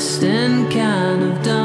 years kind of dumb.